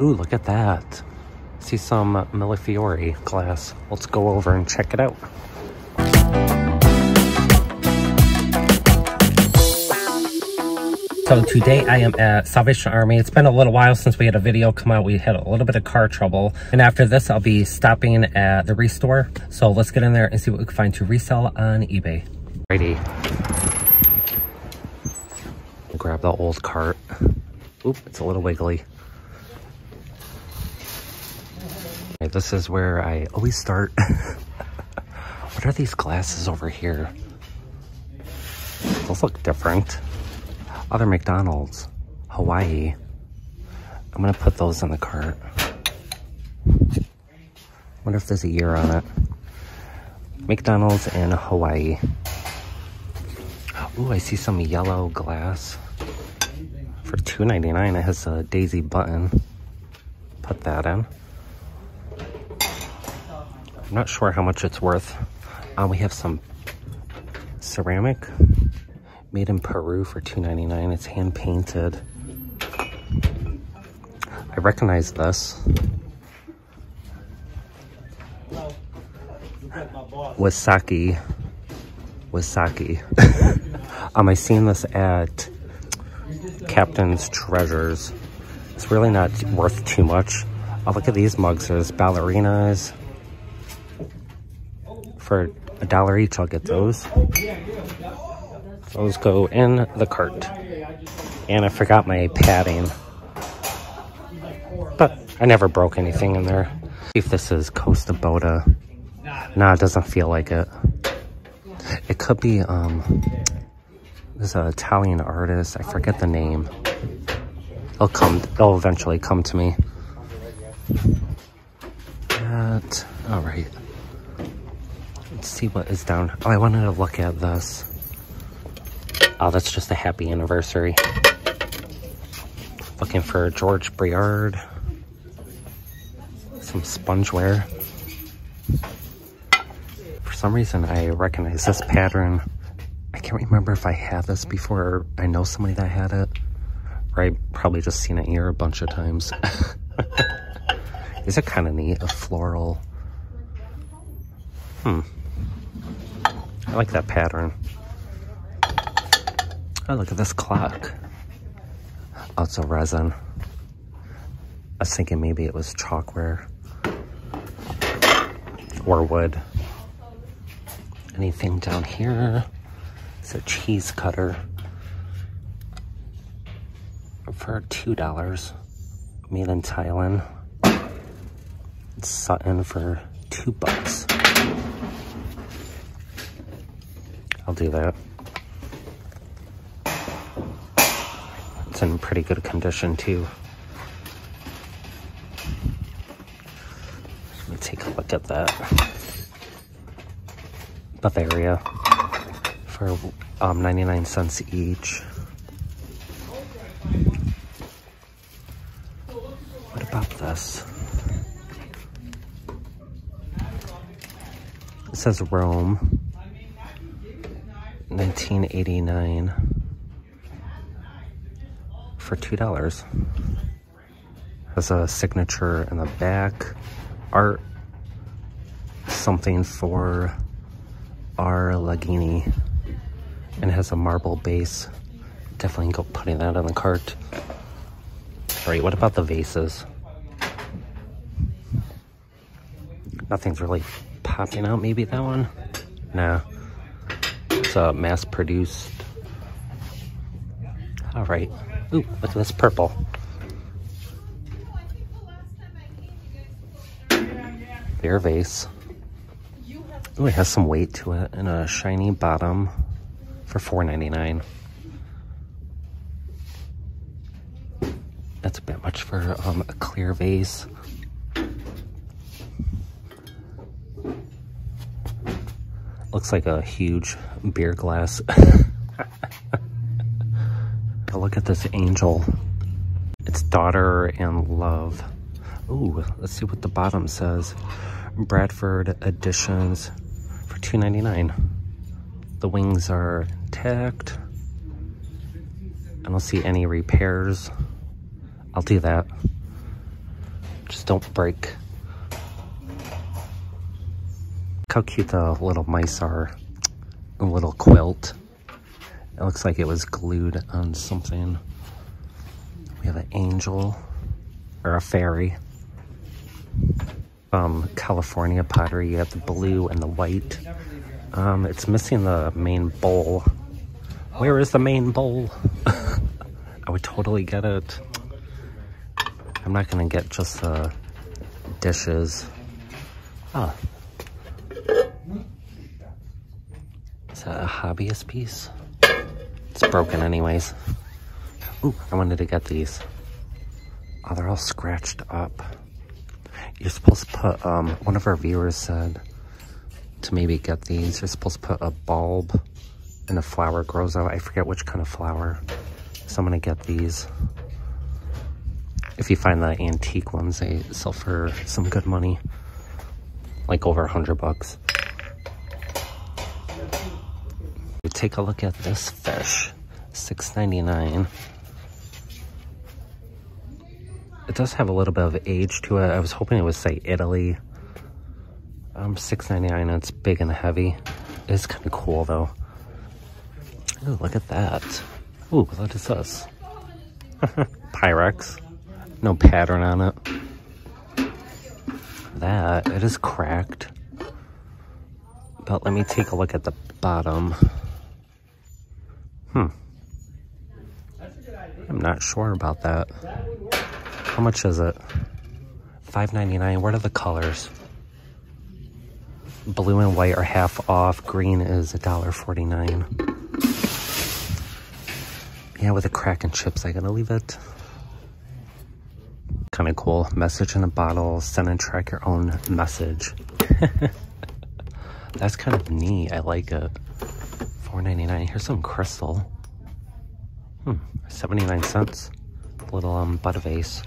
Ooh, look at that. See some Millefiori glass. Let's go over and check it out. So today I am at Salvation Army. It's been a little while since we had a video come out. We had a little bit of car trouble. And after this, I'll be stopping at the Restore. So let's get in there and see what we can find to resell on eBay. Righty. Grab the old cart. Oop, it's a little wiggly. This is where I always start. what are these glasses over here? Those look different. Other McDonald's, Hawaii. I'm gonna put those in the cart. Wonder if there's a year on it. McDonald's in Hawaii. Ooh, I see some yellow glass. For $2.99, it has a daisy button. Put that in. I'm not sure how much it's worth. Uh, we have some ceramic Made in Peru for $2.99. It's hand painted. I recognize this. Wasaki. Wasaki. um, I seen this at Captain's Treasures. It's really not worth too much. Oh, look at these mugs. There's ballerinas. For a dollar each, I'll get those. Those go in the cart. And I forgot my padding. But I never broke anything in there. See if this is Kosta Boda. Nah, it doesn't feel like it. It could be, um, there's an Italian artist. I forget the name. It'll come, it'll eventually come to me. That, all right. Let's see what is down. Oh, I wanted to look at this. Oh, that's just a happy anniversary. Looking for Georges Briard. Some spongeware. For some reason, I recognize this pattern. I can't remember if I had this before. I know somebody that had it. Or I probably just seen it here a bunch of times. Is it kind of neat? A floral. Hmm. I like that pattern. Oh, look at this clock. Oh, it's a resin. I was thinking maybe it was chalkware or wood. Anything down here? It's a cheese cutter for $2. Made in Thailand. Sutton for two bucks. I'll do that. It's in pretty good condition too. Let me take a look at that. Bavaria for um, 99 cents each. What about this? It says Rome, 1989 for $2. Has a signature in the back. Art, something for R. Lagini. And has a marble base. Definitely go putting that on the cart. All right, what about the vases? Nothing's really popping out. Maybe that one? Nah. It's a mass produced. All right. Ooh, look at this purple. Bear vase. Ooh, it has some weight to it and a shiny bottom for $4.99. That's a bit much for um, a clear vase. Looks like a huge beer glass. look at this angel. It's daughter and love. Ooh, let's see what the bottom says. Bradford Editions for $2.99. The wings are tacked. I don't see any repairs. I'll do that. Just don't break. Look how cute the little mice are. A little quilt. It looks like it was glued on something. We have an angel or a fairy. Um, California pottery, you have the blue and the white. Um, it's missing the main bowl. Where is the main bowl? I would totally get it. I'm not gonna get just the dishes. Ah. Is that a hobbyist piece? It's broken anyways. Ooh, I wanted to get these. Oh, they're all scratched up. You're supposed to put, um, one of our viewers said to maybe get these, you're supposed to put a bulb and a flower grows out. I forget which kind of flower. So I'm gonna get these. If you find the antique ones, they sell for some good money. Like over a hundred bucks. You take a look at this fish. $6.99. It does have a little bit of age to it. I was hoping it would say Italy. Um, $6.99, it's big and heavy. It's kind of cool though. Ooh, look at that. Ooh, what is this? Pyrex. No pattern on it. That, it is cracked. But let me take a look at the bottom. Hmm. I'm not sure about that. How much is it? $5.99. What are the colors? Blue and white are half off. Green is $1.49. Yeah, with the crack and chips, I gotta leave it. Kind of cool. Message in a bottle. Send and track your own message. That's kind of neat. I like it. $4.99. Here's some crystal. Hmm, 79 cents. Little um butt vase.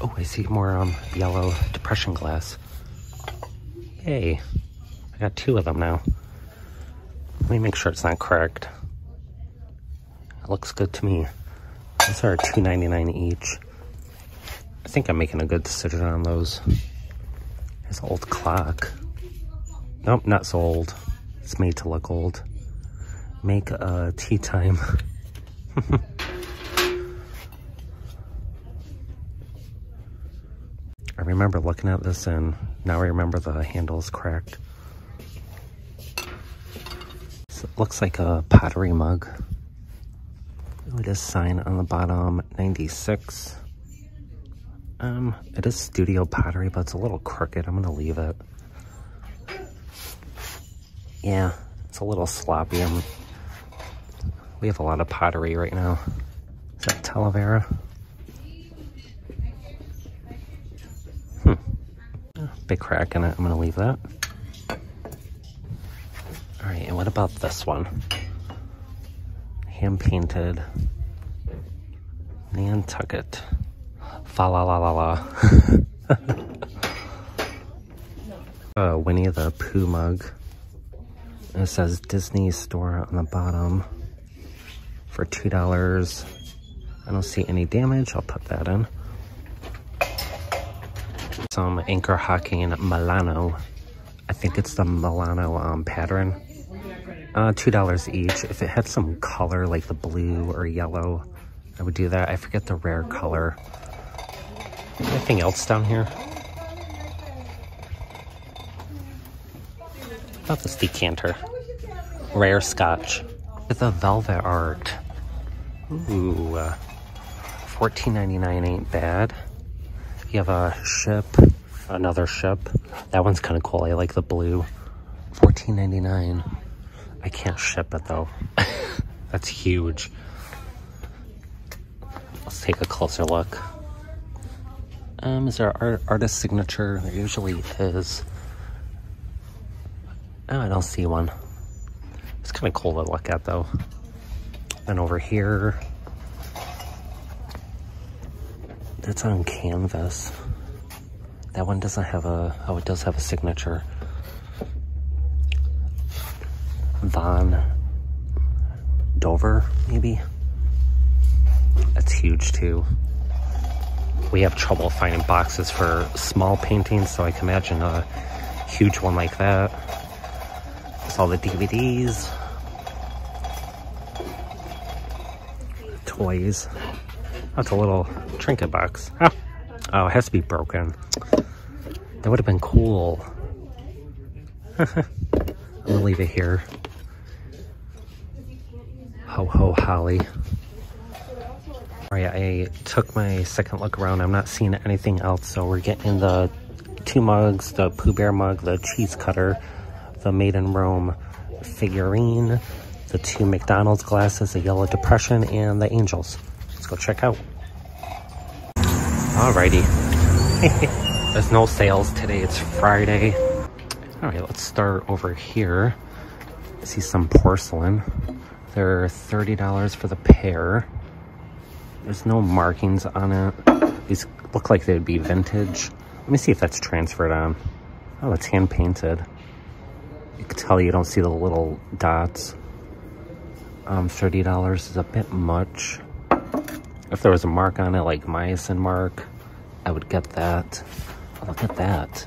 Oh, I see more um yellow depression glass. Yay. I got two of them now. Let me make sure it's not cracked. It looks good to me. These are $2.99 each. I think I'm making a good decision on those. There's an old clock. Nope, not so old. It's made to look old. Make a tea time. I remember looking at this and now I remember the handle is cracked. So it looks like a pottery mug. With a sign on the bottom, 96. Um, it is studio pottery, but it's a little crooked. I'm gonna leave it. Yeah, it's a little sloppy. I'm, we have a lot of pottery right now. Is that Talavera? Hmm. Big crack in it. I'm gonna leave that. All right, and what about this one? Hand painted Nantucket. Fa la la la la. uh, Winnie the Pooh mug. It says Disney store on the bottom for $2. I don't see any damage. I'll put that in. Some Anchor Hocking Milano. I think it's the Milano um, pattern. Uh, $2 each. If it had some color like the blue or yellow, I would do that. I forget the rare color. Anything else down here? About this decanter. Rare scotch. With a velvet art. Ooh. Uh, $14.99 ain't bad. You have a ship. Another ship. That one's kind of cool. I like the blue. $14.99. I can't ship it though. That's huge. Let's take a closer look. Um, is there art artist signature? There usually is. Oh, I don't see one. It's kind of cool to look at though. And over here, that's on canvas. That one doesn't have a, oh, it does have a signature. Von Dover, maybe? That's huge too. we have trouble finding boxes for small paintings, so I can imagine a huge one like that. All the DVDs, toys. That's a little trinket box. Oh, oh it has to be broken. That would have been cool. I'm gonna leave it here. Ho ho holly. Alright, I took my second look around. I'm not seeing anything else, so we're getting the two mugs, the Pooh Bear mug, the cheese cutter, the Made in Rome figurine, the two McDonald's glasses, the Yellow Depression, and the Angels. Let's go check out. Alrighty. There's no sales today, it's Friday. Alright, let's start over here. I see some porcelain. They're $30 for the pair. There's no markings on it. These look like they'd be vintage. Let me see if that's transferred on. Oh, it's hand painted. You can tell you don't see the little dots. Um, $30 is a bit much. If there was a mark on it, like Meissen mark, I would get that. Oh, look at that.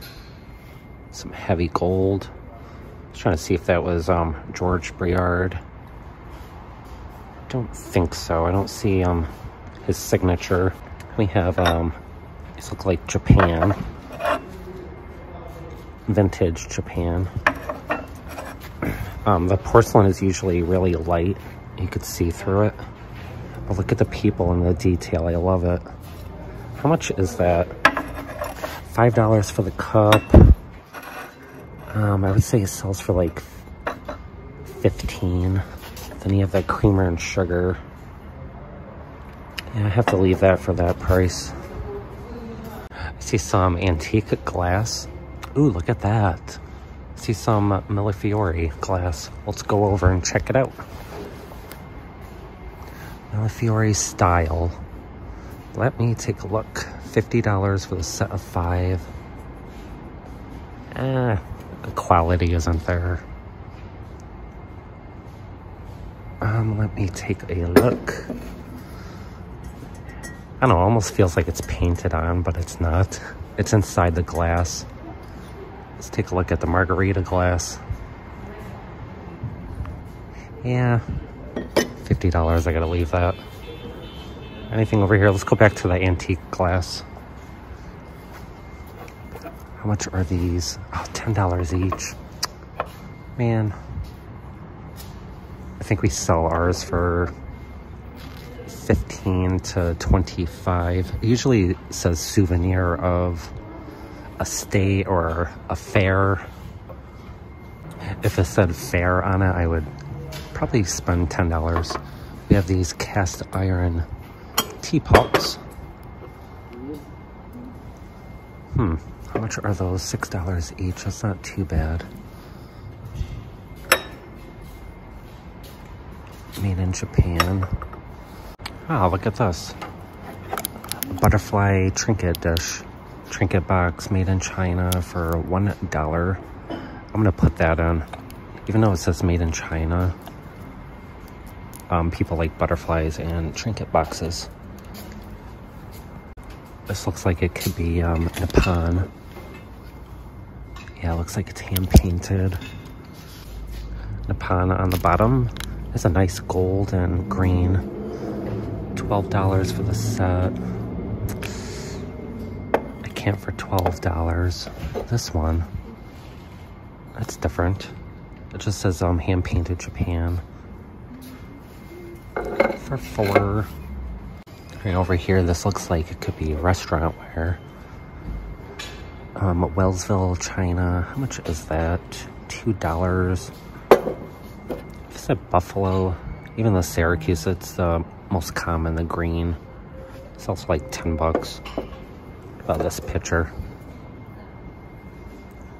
Some heavy gold. I was trying to see if that was um, Georges Briard. Don't think so. I don't see um, his signature. We have, um, these look like Japan. Vintage Japan. Um, the porcelain is usually really light. You could see through it. But look at the people and the detail. I love it. How much is that? $5 for the cup. Um, I would say it sells for like 15 Then you have that creamer and sugar. Yeah, I have to leave that for that price. I see some antique glass. Ooh, look at that. See some Millefiori glass. Let's go over and check it out. Millefiori style. Let me take a look. $50 for the set of five. Eh, the quality isn't there. Um, let me take a look. I don't know, almost feels like it's painted on, but it's not. It's inside the glass. Let's take a look at the margarita glass. Yeah, $50, I gotta leave that. Anything over here? Let's go back to the antique glass. How much are these? Oh, $10 each. Man. I think we sell ours for 15 to 25. It usually says souvenir of a state or a fair. If it said fair on it, I would probably spend $10. We have these cast iron teapots. Hmm, how much are those? $6 each. That's not too bad. Made in Japan. Oh, look at this. Butterfly trinket dish. Trinket box made in China for $1. I'm going to put that on. Even though it says made in China, um, people like butterflies and trinket boxes. This looks like it could be um, Nippon. Yeah, it looks like it's hand painted. Nippon on the bottom. It's a nice gold and green. $12 for the set. I can't for $12. This one, that's different. It just says um, hand painted Japan. For four. And over here, this looks like it could be restaurant wear. Um, Wellsville, China. How much is that? $2. It said Buffalo. Even the Syracuse, it's the uh, most common, the green. It's also like 10 bucks. About this picture.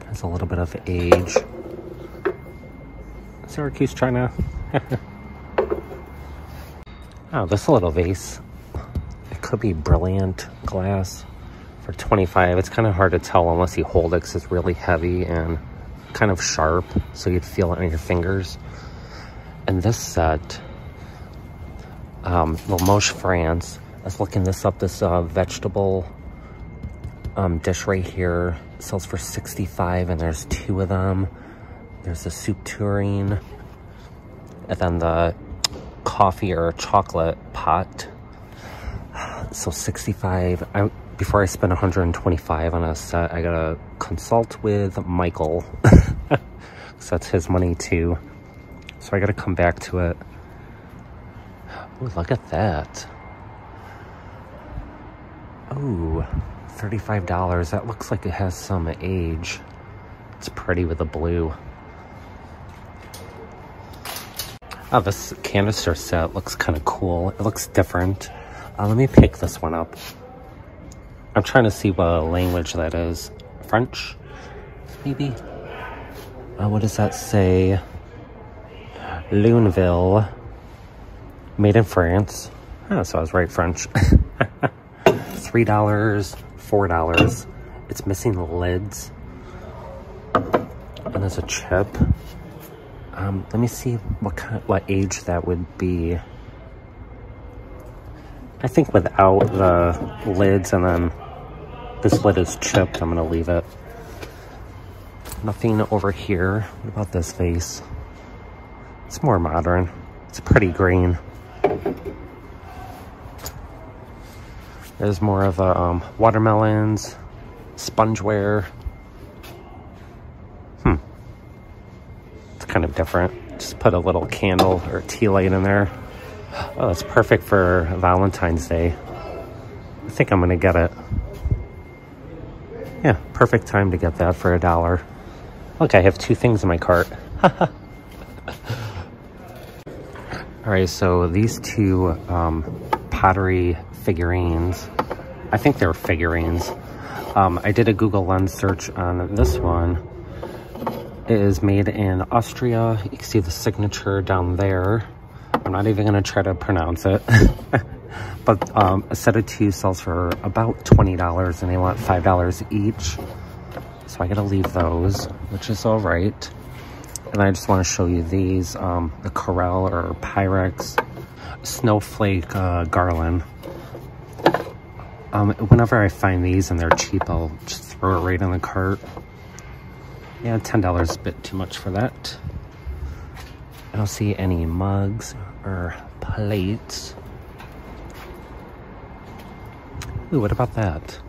Has a little bit of age. Syracuse, China. oh, this little vase. It could be brilliant glass for 25. It's kind of hard to tell unless you hold it because it's really heavy and kind of sharp. So you'd feel it on your fingers. And this set um, Limoges, France. I was looking this up, this uh, vegetable um, dish right here sells for 65 and there's two of them. There's the soup tureen and then the coffee or chocolate pot. So 65, I, before I spend 125 on a set, I gotta consult with Michael. so that's his money too. So I gotta come back to it. Oh, look at that. Oh, $35. That looks like it has some age. It's pretty with the blue. Oh, this canister set looks kind of cool. It looks different. Uh, let me pick this one up. I'm trying to see what language that is. French, maybe? Uh, what does that say? Luneville. Made in France. Oh, so I was right, French. $3, $4. It's missing the lids. And there's a chip. Um, let me see what kind, what age that would be. I think without the lids and then this lid is chipped, I'm gonna leave it. Nothing over here. What about this vase? It's more modern. It's pretty green. There's more of a um, watermelons, spongeware. Hmm. It's kind of different. Just put a little candle or tea light in there. Oh, it's perfect for Valentine's Day. I think I'm gonna get it. Yeah, perfect time to get that for a dollar. Look, I have two things in my cart. All right, so these two um, pottery figurines, I think they're figurines. Um, I did a Google Lens search on this one. It is made in Austria. You can see the signature down there. I'm not even gonna try to pronounce it. but um, a set of two sells for about $20 and they want $5 each. So I gotta leave those, which is all right. And I just want to show you these, um, the Corelle or Pyrex Snowflake uh, Garland. Um, whenever I find these and they're cheap, I'll just throw it right in the cart. Yeah, $10 is a bit too much for that. I don't see any mugs or plates. Ooh, what about that?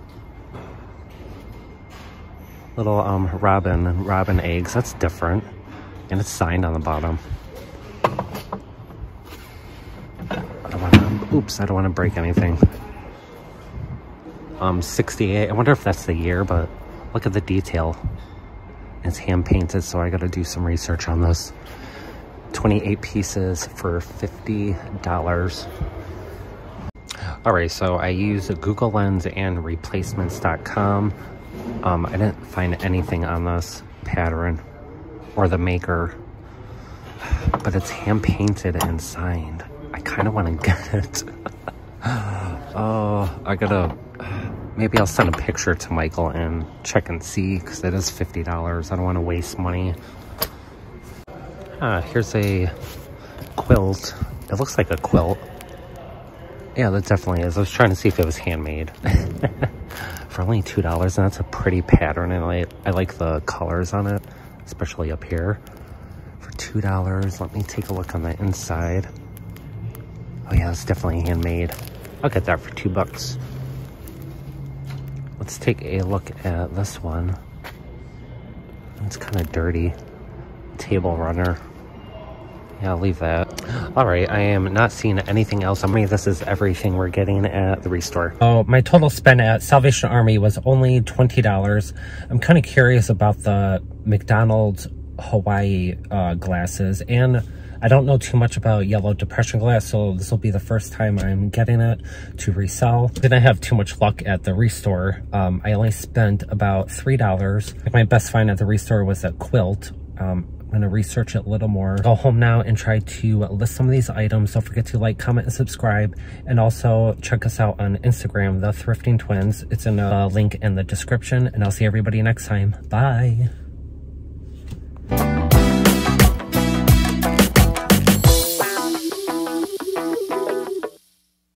Little um, robin, robin eggs, that's different. And it's signed on the bottom. I wanna, oops, I don't want to break anything. Um, 68, I wonder if that's the year, but look at the detail. It's hand painted, so I gotta do some research on this. 28 pieces for $50. All right, so I use Google Lens and replacements.com. Um, I didn't find anything on this pattern or the maker, but it's hand painted and signed. I kind of want to get it. oh, I gotta, maybe I'll send a picture to Michael and check and see because it is $50. I don't want to waste money. Ah, here's a quilt. It looks like a quilt. Yeah, that definitely is. I was trying to see if it was handmade. For only $2, and that's a pretty pattern, and I, I like the colors on it especially up here. For $2, let me take a look on the inside. Oh yeah, it's definitely handmade. I'll get that for two bucks. Let's take a look at this one. It's kind of dirty. Table runner. Yeah, I'll leave that. All right, I am not seeing anything else. I mean, this is everything we're getting at the restore. Oh, my total spend at Salvation Army was only $20. I'm kind of curious about the McDonald's Hawaii uh, glasses, and I don't know too much about yellow depression glass, so this will be the first time I'm getting it to resell. Didn't have too much luck at the restore. Um, I only spent about $3. My best find at the restore was a quilt. Um, I'm going to research it a little more. Go home now and try to list some of these items. Don't forget to like, comment, and subscribe. And also check us out on Instagram, The Thrifting Twins. It's in a link in the description. And I'll see everybody next time. Bye.